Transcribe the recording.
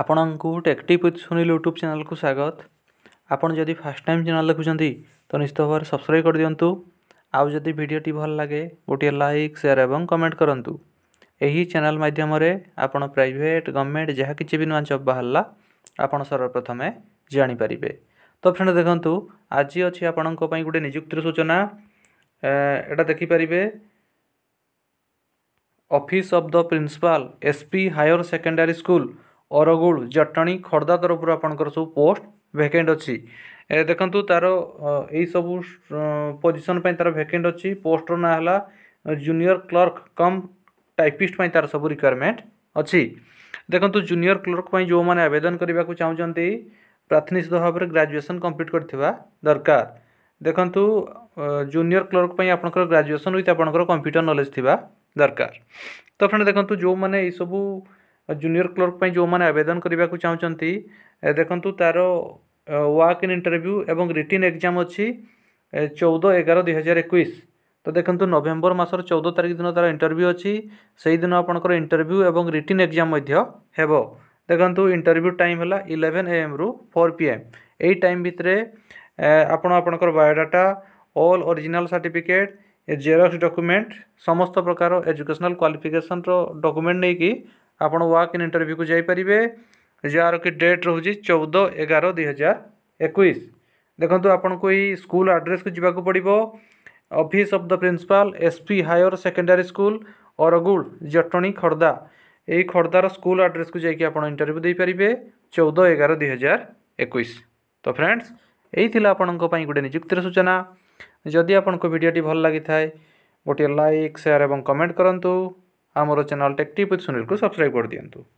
ଆପଣଙ୍କୁ ଟେକ୍ଟିପ୍ with Sunil YouTube ଚ୍ୟାନେଲ୍କୁ ସ୍ୱାଗତ ଆପଣ ଯଦି ଫାର୍ଷ୍ଟ ଟାଇମ୍ ଚ୍ୟାନେଲ୍ ଦେଖୁଛନ୍ତି ତ ନିଶ୍ଚିତ ଭାବରେ ସବସ୍କ୍ରାଇବ୍ କରିଦିଅନ୍ତୁ ଆଉ ଯଦି ଭିଡ଼ିଓଟି ଭଲ ଲାଗେ ଗୋଟିଏ ଲାଇକ୍ ସେୟାର୍ ଏବଂ କମେଣ୍ଟ କରନ୍ତୁ ଏହି ଚ୍ୟାନେଲ୍ ମାଧ୍ୟମରେ ଆପଣ ପ୍ରାଇଭେଟ୍ ଗଭର୍ଣ୍ଣମେଣ୍ଟ ଯାହା କିଛି ବି ନୂଆ ଜବ୍ ବାହାରିଲା ଆପଣ ସର୍ବପ୍ରଥମେ ଜାଣିପାରିବେ ତ ଫ୍ରେଣ୍ଡ ଦେଖନ୍ତୁ ଆଜି ଅଛି ଆପଣଙ୍କ ପାଇଁ ଗୋଟେ ନିଯୁକ୍ତିର ସୂଚନା ଏଇଟା ଦେଖିପାରିବେ office of the principal S P higher secondary school Argul Jatni Khordha ତରଫରୁ ଆପଣଙ୍କର ସବୁ ପୋଷ୍ଟ ଭେକେଣ୍ଟ ଅଛି ଦେଖନ୍ତୁ ତା'ର ଏହିସବୁ ପୋଜିସନ୍ ପାଇଁ ତା'ର ଭେକେଣ୍ଟ ଅଛି ପୋଷ୍ଟର ନାଁ ହେଲା ଜୁନିୟର କ୍ଲର୍କ କମ୍ ଟାଇପିଷ୍ଟ ପାଇଁ ତା'ର ସବୁ ରିକ୍ୱାରମେଣ୍ଟ ଅଛି ଦେଖନ୍ତୁ ଜୁନିୟର କ୍ଲର୍କ ପାଇଁ ଯେଉଁମାନେ ଆବେଦନ କରିବାକୁ ଚାହୁଁଛନ୍ତି ପ୍ରାଥନିସିଦ୍ଧ ଭାବରେ ଗ୍ରାଜୁଏସନ୍ କମ୍ପ୍ଲିଟ୍ କରିଥିବା ଦରକାର ଦେଖନ୍ତୁ ଜୁନିୟର କ୍ଲର୍କ ପାଇଁ ଆପଣଙ୍କର ଗ୍ରାଜୁଏସନ୍ ୱିଥ୍ ଆପଣଙ୍କର କମ୍ପ୍ୟୁଟର ନଲେଜ୍ ଥିବା ଦରକାର ତ ଫ୍ରେଣ୍ଡ ଦେଖନ୍ତୁ ଯେଉଁମାନେ ଏଇସବୁ ଜୁନିୟର କ୍ଲର୍କ ପାଇଁ ଯେଉଁମାନେ ଆବେଦନ କରିବାକୁ ଚାହୁଁଛନ୍ତି ଦେଖନ୍ତୁ ତା'ର ୱାକ୍ ଇନ୍ ଇଣ୍ଟରଭ୍ୟୁ ଏବଂ ରିଟିନ୍ ଏକ୍ଜାମ୍ ଅଛି ଚଉଦ ଏଗାର ଦୁଇହଜାର ଏକୋଇଶ ତ ଦେଖନ୍ତୁ ନଭେମ୍ବର ମାସର ଚଉଦ ତାରିଖ ଦିନ ତା'ର ଇଣ୍ଟରଭ୍ୟୁ ଅଛି ସେହିଦିନ ଆପଣଙ୍କର ଇଣ୍ଟରଭ୍ୟୁ ଏବଂ ରିଟିନ୍ ଏକ୍ଜାମ୍ ମଧ୍ୟ ହେବ ଦେଖନ୍ତୁ ଇଣ୍ଟରଭ୍ୟୁ ଟାଇମ୍ ହେଲା ଇଲେଭେନ୍ ଏ ଏମ୍ରୁ ଫୋର୍ ପି ଏମ୍ ଏହି ଟାଇମ୍ ଭିତରେ ଆପଣ ଆପଣଙ୍କର biodata all original certificate xerox document ସମସ୍ତ ପ୍ରକାର ଏଜୁକେସନାଲ୍ କ୍ୱାଲିଫିକେସନ୍ର ଡକୁମେଣ୍ଟ ନେଇକି आपन वर्क इन इंटरव्यू को जापर जार कि डेट रोज चौदह एगार दुई हजार एक देखो आपन को स्कूल आड्रेस को जवाक पड़ो office of the principal SP higher secondary school औरगुल Jatni Khordha यही खोर्धार स्कूल आड्रेस को जैक आपड़ इंटरव्यू देपारे चौदह एगार दुई हजार एक तो फ्रेंड्स यही आपण गोटे निजुक्ति सूचना जदि आपन को भिडटी भल लगी गोटे लाइक सेयार और कमेंट करूँ ଆମର ଚ୍ୟାନେଲ୍ ଟେକ୍ ଟିପ୍ ୱିଥ୍ ସୁନୀଲକୁ ସବସ୍କ୍ରାଇବ୍ କରିଦିଅନ୍ତୁ